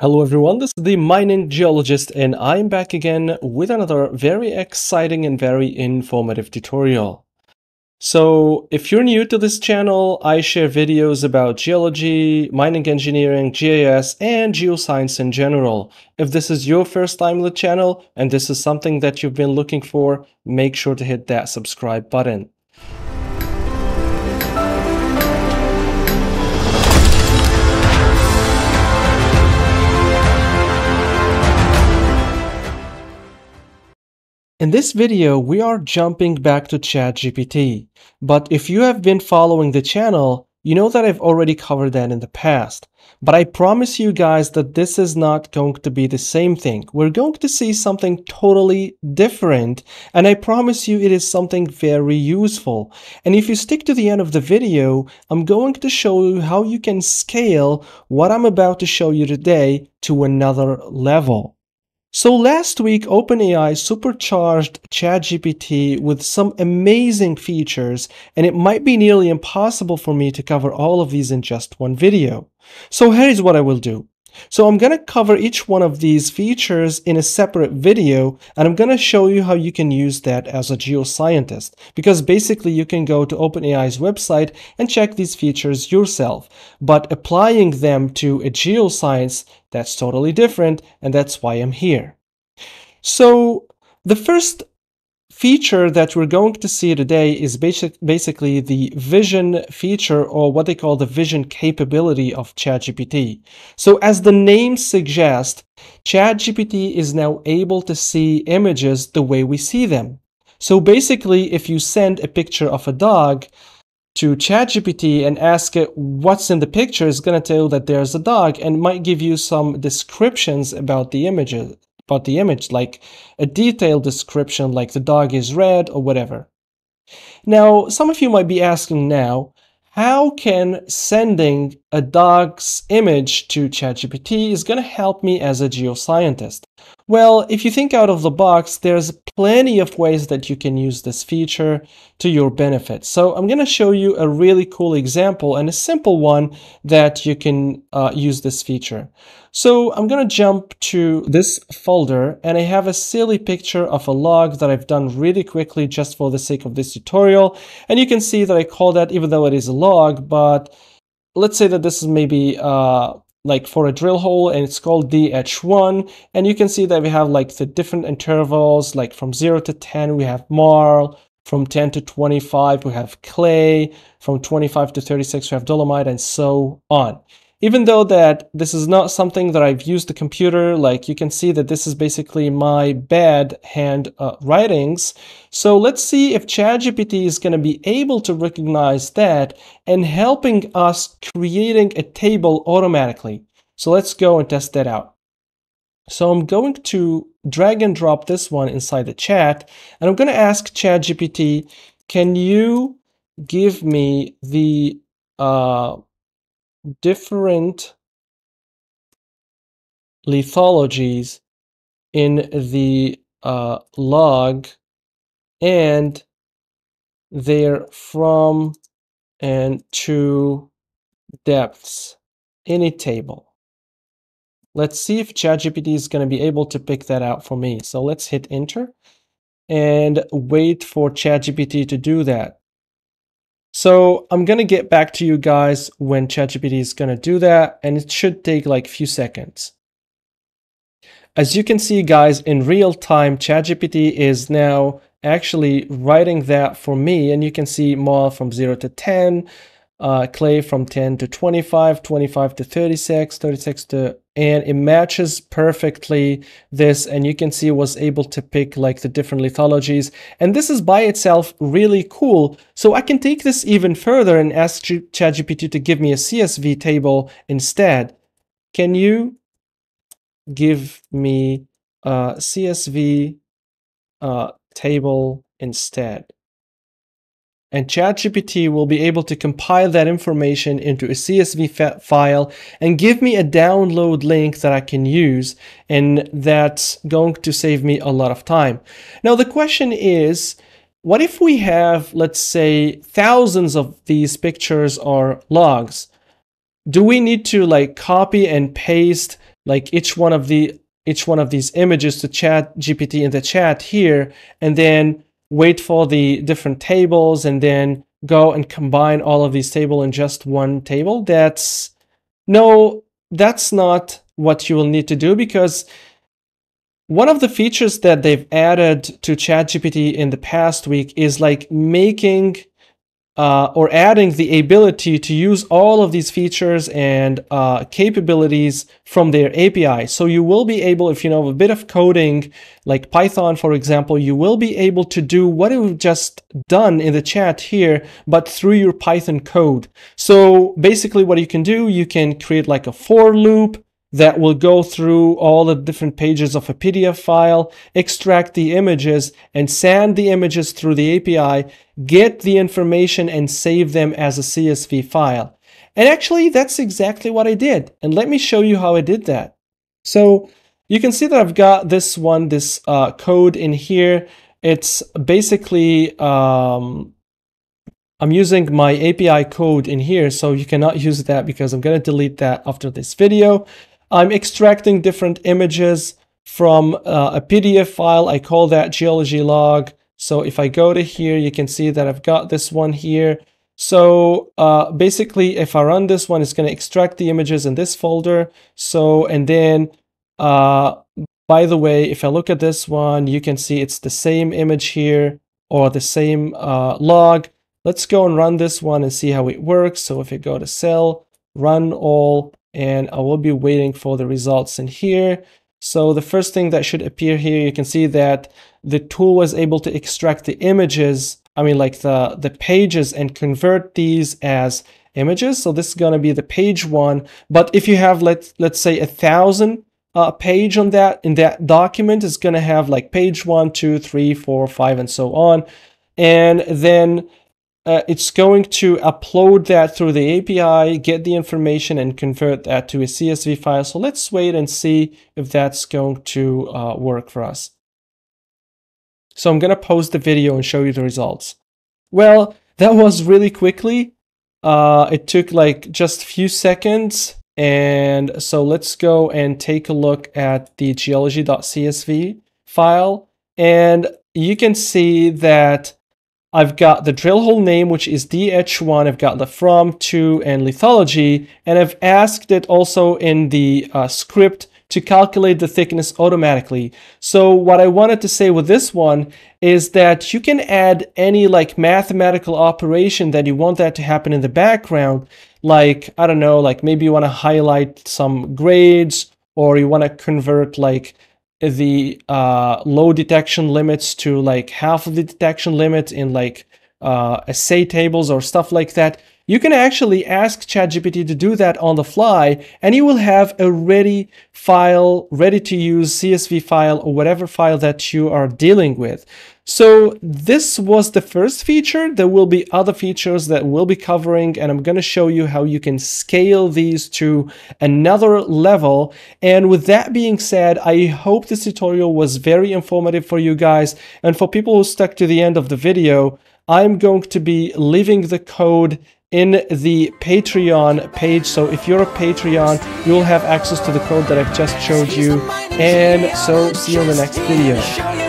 Hello everyone, this is the Mining Geologist and I'm back again with another very exciting and very informative tutorial. So if you're new to this channel, I share videos about geology, mining engineering, GIS, and geoscience in general. If this is your first time on the channel and this is something that you've been looking for, make sure to hit that subscribe button. In this video, we are jumping back to ChatGPT, but if you have been following the channel, you know that I've already covered that in the past. But I promise you guys that this is not going to be the same thing. We're going to see something totally different, and I promise you it is something very useful. And if you stick to the end of the video, I'm going to show you how you can scale what I'm about to show you today to another level. So last week, OpenAI supercharged ChatGPT with some amazing features, and it might be nearly impossible for me to cover all of these in just one video. So here's what I will do. So I'm going to cover each one of these features in a separate video and I'm going to show you how you can use that as a geoscientist because basically you can go to OpenAI's website and check these features yourself but applying them to a geoscience that's totally different and that's why I'm here. So the first feature that we're going to see today is basic, basically the vision feature or what they call the vision capability of ChatGPT. So as the name suggests, ChatGPT is now able to see images the way we see them. So basically, if you send a picture of a dog to ChatGPT and ask it what's in the picture, it's going to tell you that there's a dog and might give you some descriptions about the images about the image, like a detailed description like the dog is red or whatever. Now, some of you might be asking now, how can sending a dog's image to ChatGPT is going to help me as a geoscientist? Well, if you think out of the box, there's plenty of ways that you can use this feature to your benefit. So I'm going to show you a really cool example and a simple one that you can uh, use this feature. So I'm going to jump to this folder and I have a silly picture of a log that I've done really quickly just for the sake of this tutorial. And you can see that I call that, even though it is a log, but let's say that this is maybe uh, like for a drill hole and it's called DH1 and you can see that we have like the different intervals like from 0 to 10 we have marl from 10 to 25 we have clay from 25 to 36 we have dolomite and so on even though that this is not something that I've used the computer, like you can see that this is basically my bad hand uh, writings. So let's see if ChatGPT is going to be able to recognize that and helping us creating a table automatically. So let's go and test that out. So I'm going to drag and drop this one inside the chat, and I'm going to ask ChatGPT, can you give me the uh, different lithologies in the uh, log and their from and to depths in a table. Let's see if ChatGPT is going to be able to pick that out for me. So let's hit enter and wait for ChatGPT to do that. So I'm going to get back to you guys when ChatGPT is going to do that, and it should take like a few seconds. As you can see, guys, in real time, ChatGPT is now actually writing that for me, and you can see marl from 0 to 10, uh, clay from 10 to 25, 25 to 36, 36 to, and it matches perfectly this. And you can see it was able to pick like the different lithologies. And this is by itself really cool. So I can take this even further and ask ChatGPT to give me a CSV table instead. Can you give me a CSV uh, table instead? And ChatGPT will be able to compile that information into a CSV file and give me a download link that I can use, and that's going to save me a lot of time. Now, the question is, what if we have, let's say, thousands of these pictures or logs? Do we need to like copy and paste like each one of the each one of these images to ChatGPT in the chat here, and then wait for the different tables and then go and combine all of these table in just one table. That's no, that's not what you will need to do because one of the features that they've added to ChatGPT in the past week is like making uh, or adding the ability to use all of these features and uh, capabilities from their API. So you will be able, if you know a bit of coding, like Python, for example, you will be able to do what we've just done in the chat here, but through your Python code. So basically what you can do, you can create like a for loop, that will go through all the different pages of a PDF file, extract the images, and send the images through the API, get the information, and save them as a CSV file. And actually, that's exactly what I did. And let me show you how I did that. So you can see that I've got this one, this uh, code in here. It's basically, um, I'm using my API code in here, so you cannot use that because I'm going to delete that after this video. I'm extracting different images from uh, a PDF file. I call that geology log. So if I go to here, you can see that I've got this one here. So uh, basically, if I run this one, it's going to extract the images in this folder. So, and then, uh, by the way, if I look at this one, you can see it's the same image here or the same uh, log. Let's go and run this one and see how it works. So if I go to cell, run all, and I will be waiting for the results in here. So the first thing that should appear here, you can see that the tool was able to extract the images, I mean like the, the pages and convert these as images. So this is going to be the page one. But if you have, let, let's say a thousand uh, page on that, in that document, it's going to have like page one, two, three, four, five, and so on. And then uh, it's going to upload that through the API, get the information and convert that to a CSV file. So let's wait and see if that's going to uh, work for us. So I'm going to post the video and show you the results. Well, that was really quickly. Uh, it took like just a few seconds. And so let's go and take a look at the geology.csv file. And you can see that I've got the drill hole name, which is DH1. I've got the from, to, and lithology. And I've asked it also in the uh, script to calculate the thickness automatically. So what I wanted to say with this one is that you can add any like mathematical operation that you want that to happen in the background. Like, I don't know, like maybe you want to highlight some grades or you want to convert like the uh, low detection limits to like half of the detection limit in like uh, assay tables or stuff like that, you can actually ask ChatGPT to do that on the fly and you will have a ready file, ready to use CSV file or whatever file that you are dealing with. So this was the first feature. There will be other features that we'll be covering and I'm going to show you how you can scale these to another level. And with that being said, I hope this tutorial was very informative for you guys. And for people who stuck to the end of the video, I'm going to be leaving the code in the Patreon page. So if you're a Patreon, you'll have access to the code that I've just showed you. And so see you in the next video.